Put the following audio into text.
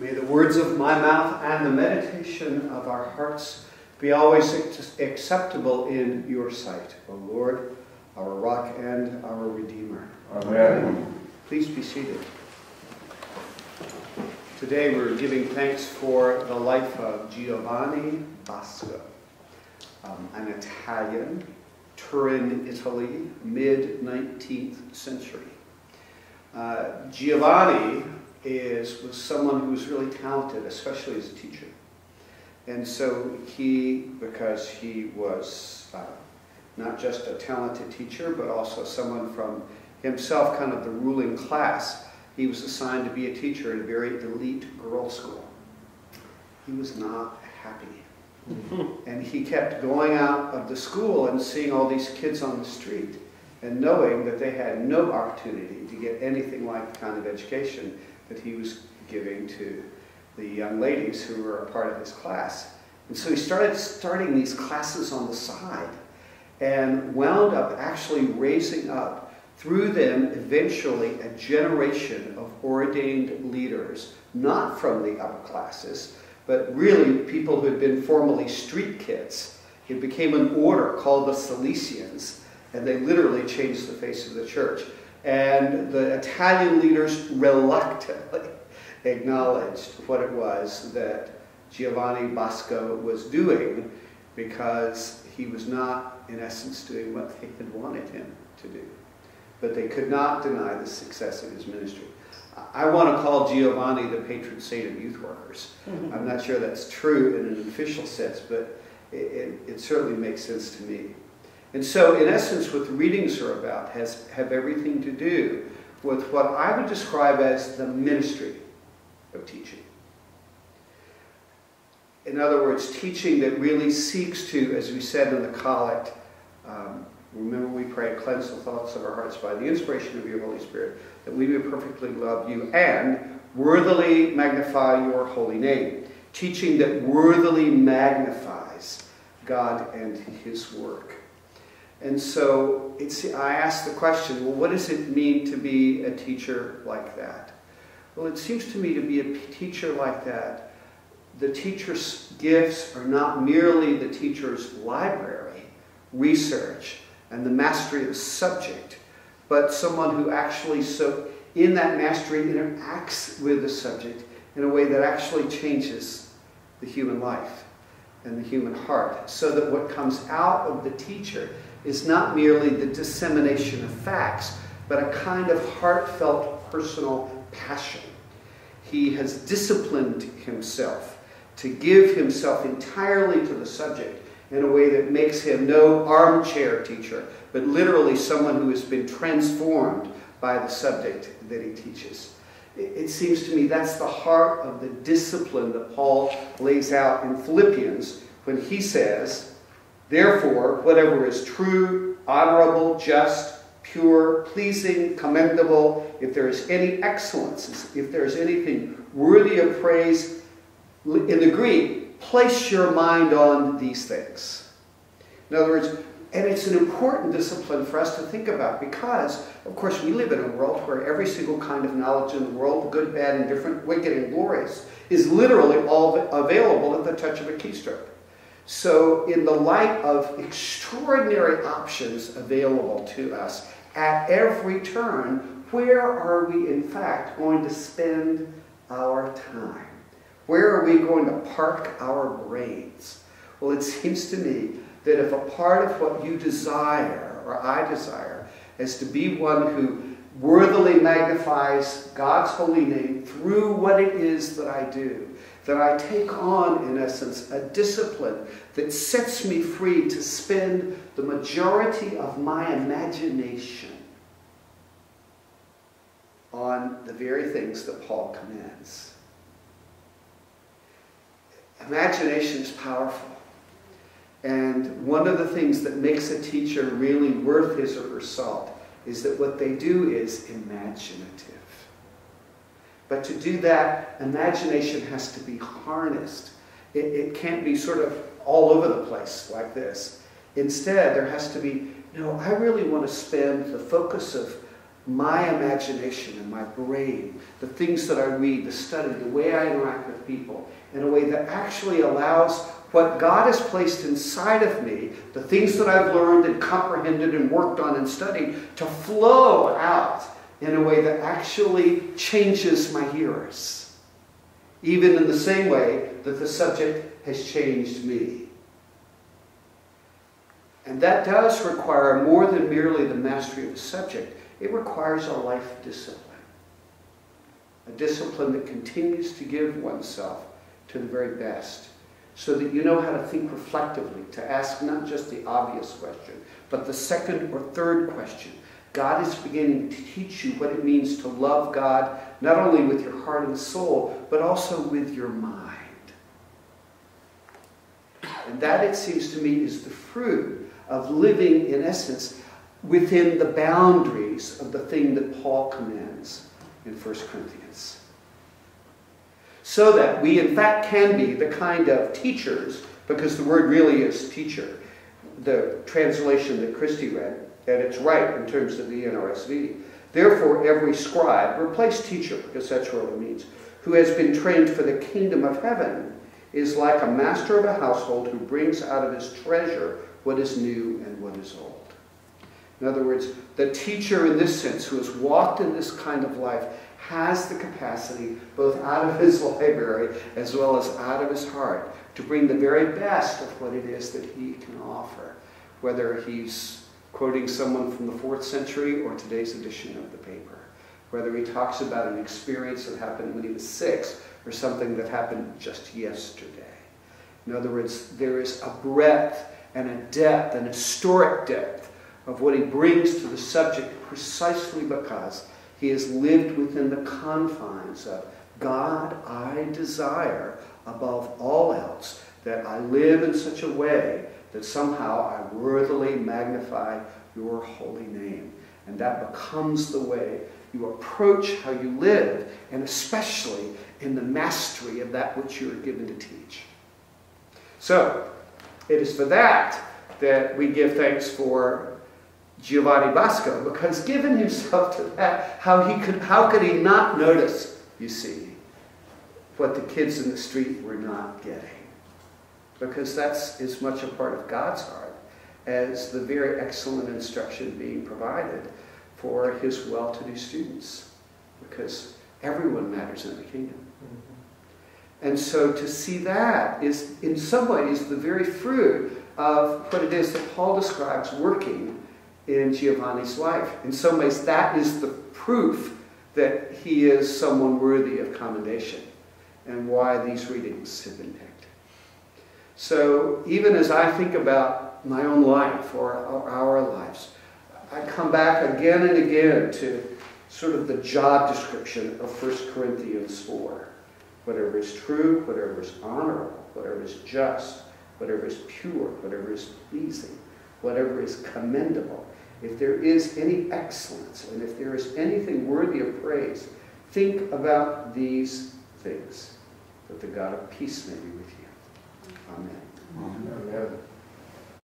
May the words of my mouth and the meditation of our hearts be always acceptable in your sight, O Lord, our rock and our redeemer. Amen. Please be seated. Today we're giving thanks for the life of Giovanni Bosco, um, an Italian, Turin, Italy, mid 19th century. Uh, Giovanni is was someone who was really talented, especially as a teacher. And so he, because he was uh, not just a talented teacher, but also someone from himself, kind of the ruling class, he was assigned to be a teacher at a very elite girls' school. He was not happy. and he kept going out of the school and seeing all these kids on the street and knowing that they had no opportunity to get anything like the kind of education that he was giving to the young ladies who were a part of his class. And so he started starting these classes on the side and wound up actually raising up through them eventually a generation of ordained leaders, not from the upper classes, but really people who had been formerly street kids. It became an order called the Salesians, and they literally changed the face of the church. And the Italian leaders reluctantly acknowledged what it was that Giovanni Bosco was doing because he was not, in essence, doing what they had wanted him to do. But they could not deny the success of his ministry. I want to call Giovanni the patron saint of youth workers. Mm-hmm. I'm not sure that's true in an official sense, but it, it, it certainly makes sense to me. And so, in essence, what the readings are about has have everything to do with what I would describe as the ministry of teaching. In other words, teaching that really seeks to, as we said in the collect, um, remember we pray, cleanse the thoughts of our hearts by the inspiration of your Holy Spirit, that we may perfectly love you and worthily magnify your holy name. Teaching that worthily magnifies God and his work. And so it's, I ask the question, well, what does it mean to be a teacher like that? Well, it seems to me to be a teacher like that, the teacher's gifts are not merely the teacher's library, research, and the mastery of the subject, but someone who actually, so in that mastery, interacts with the subject in a way that actually changes the human life and the human heart, so that what comes out of the teacher is not merely the dissemination of facts, but a kind of heartfelt personal passion. He has disciplined himself to give himself entirely to the subject in a way that makes him no armchair teacher, but literally someone who has been transformed by the subject that he teaches. It seems to me that's the heart of the discipline that Paul lays out in Philippians when he says, Therefore, whatever is true, honorable, just, pure, pleasing, commendable, if there is any excellence, if there is anything worthy of praise, in the Greek, place your mind on these things. In other words, and it's an important discipline for us to think about because, of course, we live in a world where every single kind of knowledge in the world, good, bad, indifferent, wicked, and glorious, is literally all available at the touch of a keystroke. So, in the light of extraordinary options available to us at every turn, where are we in fact going to spend our time? Where are we going to park our brains? Well, it seems to me that if a part of what you desire, or I desire, is to be one who worthily magnifies God's holy name through what it is that I do, that I take on, in essence, a discipline that sets me free to spend the majority of my imagination on the very things that Paul commands. Imagination is powerful. And one of the things that makes a teacher really worth his or her salt is that what they do is imaginative. But to do that, imagination has to be harnessed. It, it can't be sort of all over the place like this. Instead, there has to be, know, I really want to spend the focus of, my imagination and my brain, the things that I read, the study, the way I interact with people, in a way that actually allows what God has placed inside of me, the things that I've learned and comprehended and worked on and studied, to flow out in a way that actually changes my hearers. Even in the same way that the subject has changed me. And that does require more than merely the mastery of the subject. It requires a life discipline. A discipline that continues to give oneself to the very best so that you know how to think reflectively, to ask not just the obvious question, but the second or third question. God is beginning to teach you what it means to love God, not only with your heart and soul, but also with your mind. And that, it seems to me, is the fruit of living, in essence, within the boundaries of the thing that Paul commands in 1 Corinthians so that we, in fact, can be the kind of teachers, because the word really is teacher, the translation that Christy read, and it's right in terms of the NRSV. Therefore, every scribe, replace teacher, because that's what it means, who has been trained for the kingdom of heaven, is like a master of a household who brings out of his treasure what is new and what is old. In other words, the teacher in this sense, who has walked in this kind of life, has the capacity, both out of his library as well as out of his heart, to bring the very best of what it is that he can offer, whether he's quoting someone from the fourth century or today's edition of the paper, whether he talks about an experience that happened when he was six or something that happened just yesterday. In other words, there is a breadth and a depth, an historic depth of what he brings to the subject precisely because he has lived within the confines of God, I desire above all else that I live in such a way that somehow I worthily magnify your holy name. And that becomes the way you approach how you live, and especially in the mastery of that which you are given to teach. So, it is for that that we give thanks for Giovanni Bosco because given himself to that, how he could how could he not notice, you see, what the kids in the street were not getting? Because that's as much a part of God's heart as the very excellent instruction being provided for his well-to-do students. Because everyone matters in the kingdom. Mm-hmm. And so to see that is in some ways the very fruit of what it is that Paul describes working in Giovanni's life. In some ways, that is the proof that he is someone worthy of commendation and why these readings have been picked. So, even as I think about my own life or our lives, I come back again and again to sort of the job description of 1 Corinthians 4. Whatever is true, whatever is honorable, whatever is just, whatever is pure, whatever is pleasing, whatever is commendable, if there is any excellence and if there is anything worthy of praise, think about these things, that the God of peace may be with you. Amen. Amen. Amen.